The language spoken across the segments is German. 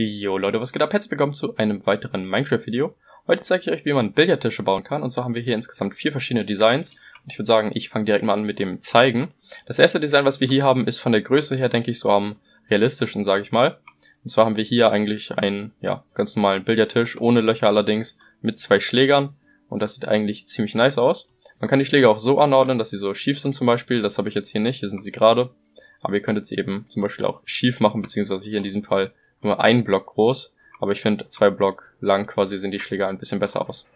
Jo Leute, was geht ab? Herzlich willkommen zu einem weiteren Minecraft-Video. Heute zeige ich euch, wie man Billardtische bauen kann. Und zwar haben wir hier insgesamt vier verschiedene Designs. Und ich würde sagen, ich fange direkt mal an mit dem Zeigen. Das erste Design, was wir hier haben, ist von der Größe her, denke ich, so am realistischen, sage ich mal. Und zwar haben wir hier eigentlich einen, ja, ganz normalen Billardtisch, ohne Löcher allerdings, mit zwei Schlägern. Und das sieht eigentlich ziemlich nice aus. Man kann die Schläge auch so anordnen, dass sie so schief sind zum Beispiel. Das habe ich jetzt hier nicht, hier sind sie gerade. Aber ihr könntet sie eben zum Beispiel auch schief machen, beziehungsweise hier in diesem Fall nur ein Block groß, aber ich finde zwei Block lang quasi sehen die Schläger ein bisschen besser aus.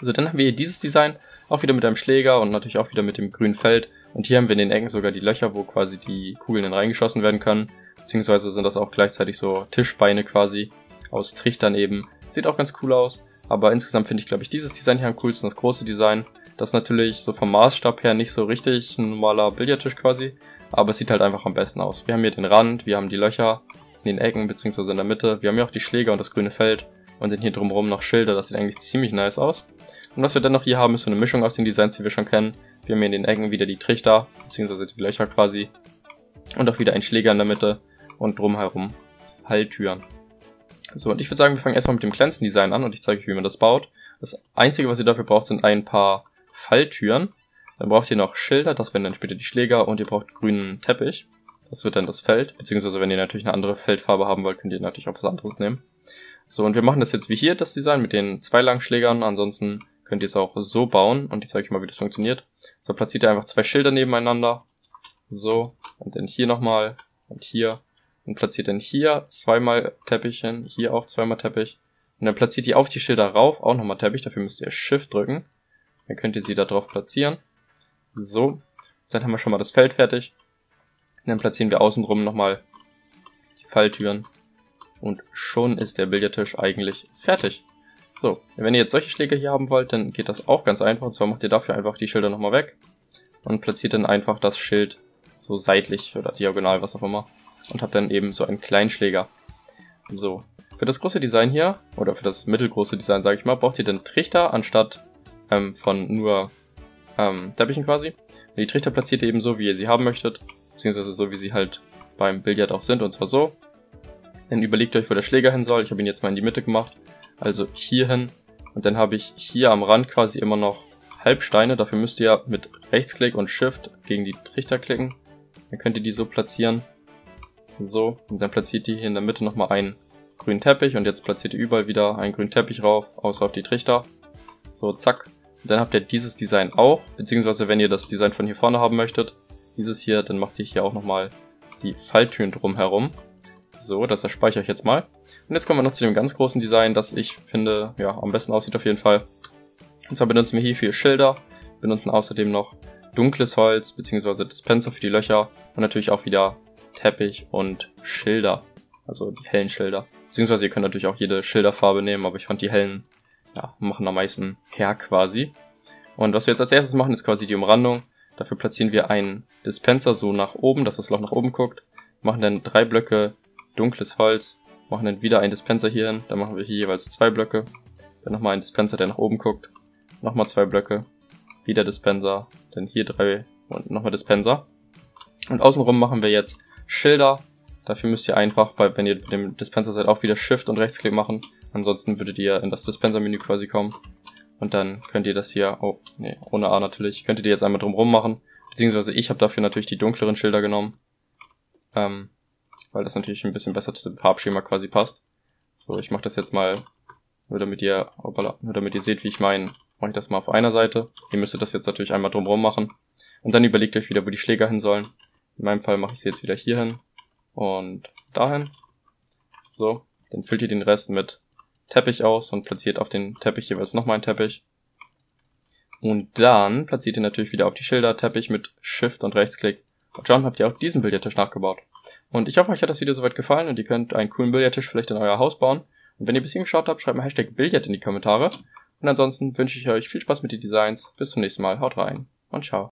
Also dann haben wir hier dieses Design, auch wieder mit einem Schläger und natürlich auch wieder mit dem grünen Feld. Und hier haben wir in den Ecken sogar die Löcher, wo quasi die Kugeln dann reingeschossen werden können. Beziehungsweise sind das auch gleichzeitig so Tischbeine quasi aus Trichtern eben. Sieht auch ganz cool aus. Aber insgesamt finde ich, glaube ich, dieses Design hier am coolsten, das große Design. Das ist natürlich so vom Maßstab her nicht so richtig ein normaler Billardtisch quasi. Aber es sieht halt einfach am besten aus. Wir haben hier den Rand, wir haben die Löcher, in den Ecken beziehungsweise in der Mitte. Wir haben ja auch die Schläger und das grüne Feld und dann hier drumherum noch Schilder. Das sieht eigentlich ziemlich nice aus. Und was wir dann noch hier haben, ist so eine Mischung aus den Designs, die wir schon kennen. Wir haben hier in den Ecken wieder die Trichter, beziehungsweise die Löcher quasi. Und auch wieder ein Schläger in der Mitte und drumherum Falltüren. So, und ich würde sagen, wir fangen erstmal mit dem kleinsten Design an und ich zeige euch, wie man das baut. Das einzige, was ihr dafür braucht, sind ein paar Falltüren. Dann braucht ihr noch Schilder, das werden dann später die Schläger und ihr braucht grünen Teppich. Das wird dann das Feld, beziehungsweise wenn ihr natürlich eine andere Feldfarbe haben wollt, könnt ihr natürlich auch was anderes nehmen. So, und wir machen das jetzt wie hier, das Design, mit den zwei Langschlägern. Ansonsten könnt ihr es auch so bauen und ich zeige euch mal, wie das funktioniert. So, platziert ihr einfach zwei Schilder nebeneinander. So, und dann hier nochmal und hier. Und platziert dann hier zweimal Teppichchen, hier auch zweimal Teppich. Und dann platziert ihr auf die Schilder rauf auch nochmal Teppich, dafür müsst ihr Shift drücken. Dann könnt ihr sie da drauf platzieren. So, dann haben wir schon mal das Feld fertig. Dann platzieren wir außenrum nochmal die Falltüren. Und schon ist der Billardtisch eigentlich fertig. So, wenn ihr jetzt solche Schläge hier haben wollt, dann geht das auch ganz einfach. Und zwar macht ihr dafür einfach die Schilder nochmal weg. Und platziert dann einfach das Schild so seitlich oder diagonal, was auch immer. Und habt dann eben so einen kleinen Schläger. So, für das große Design hier, oder für das mittelgroße Design, sage ich mal, braucht ihr den Trichter anstatt ähm, von nur ähm, Teppichen quasi. Die Trichter platziert ihr eben so, wie ihr sie haben möchtet beziehungsweise so wie sie halt beim Billard auch sind, und zwar so. Dann überlegt euch, wo der Schläger hin soll. Ich habe ihn jetzt mal in die Mitte gemacht, also hier hin. Und dann habe ich hier am Rand quasi immer noch Halbsteine. Dafür müsst ihr mit Rechtsklick und Shift gegen die Trichter klicken. Dann könnt ihr die so platzieren. So, und dann platziert ihr hier in der Mitte nochmal einen grünen Teppich und jetzt platziert ihr überall wieder einen grünen Teppich rauf, außer auf die Trichter. So, zack. Und dann habt ihr dieses Design auch, beziehungsweise wenn ihr das Design von hier vorne haben möchtet, dieses hier, dann macht ihr hier auch nochmal die Falltüren drumherum. So, das erspeichere ich jetzt mal. Und jetzt kommen wir noch zu dem ganz großen Design, das ich finde, ja, am besten aussieht auf jeden Fall. Und zwar benutzen wir hier vier Schilder, benutzen außerdem noch dunkles Holz, beziehungsweise Dispenser für die Löcher und natürlich auch wieder Teppich und Schilder. Also die hellen Schilder. Beziehungsweise ihr könnt natürlich auch jede Schilderfarbe nehmen, aber ich fand die hellen, ja, machen am meisten her quasi. Und was wir jetzt als erstes machen, ist quasi die Umrandung. Dafür platzieren wir einen Dispenser so nach oben, dass das Loch nach oben guckt. Machen dann drei Blöcke dunkles Holz. Machen dann wieder einen Dispenser hier hin. Dann machen wir hier jeweils zwei Blöcke. Dann nochmal einen Dispenser, der nach oben guckt. Nochmal zwei Blöcke. Wieder Dispenser. Dann hier drei und nochmal Dispenser. Und außenrum machen wir jetzt Schilder. Dafür müsst ihr einfach, wenn ihr mit dem Dispenser seid, auch wieder Shift und Rechtsklick machen. Ansonsten würdet ihr in das Dispenser-Menü quasi kommen. Und dann könnt ihr das hier, oh, nee, ohne A natürlich, könnt ihr die jetzt einmal drumrum machen. Beziehungsweise ich habe dafür natürlich die dunkleren Schilder genommen. Ähm, weil das natürlich ein bisschen besser zu dem Farbschema quasi passt. So, ich mache das jetzt mal, nur damit ihr, hoppala, nur damit ihr seht, wie ich meine, mache ich das mal auf einer Seite. Ihr müsstet das jetzt natürlich einmal drumrum machen. Und dann überlegt euch wieder, wo die Schläger hin sollen. In meinem Fall mache ich sie jetzt wieder hier hin und dahin. So, dann füllt ihr den Rest mit Teppich aus und platziert auf den Teppich jeweils nochmal einen Teppich. Und dann platziert ihr natürlich wieder auf die Schilder Teppich mit Shift und Rechtsklick. Und schon habt ihr auch diesen Billardtisch nachgebaut. Und ich hoffe, euch hat das Video soweit gefallen und ihr könnt einen coolen Billardtisch vielleicht in euer Haus bauen. Und wenn ihr bis hierhin geschaut habt, schreibt mal Hashtag Billard in die Kommentare. Und ansonsten wünsche ich euch viel Spaß mit den Designs. Bis zum nächsten Mal. Haut rein und ciao.